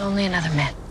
Only another man.